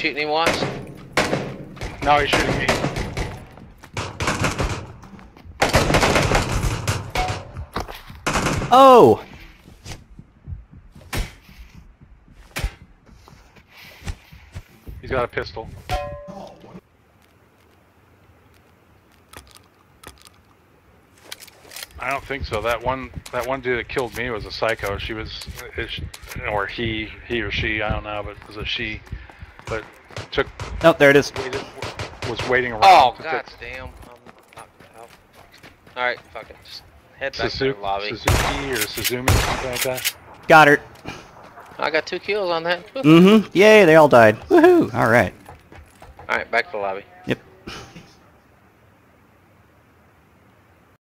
shooting him, once? No, he's shooting me. Oh! He's got a pistol. I don't think so. That one, that one dude that killed me was a psycho. She was, or he, he or she, I don't know, but it was a she. But took, Nope, there it is. waited, was waiting around. Oh, to god fix- damn. I'm knocked out. Alright, fuck it. Just head back to the lobby. Suzuki or Suzumi, something like that. Got her. I got two kills on that. Mm-hmm. Yay, they all died. Woohoo! Alright. Alright, back to the lobby. Yep.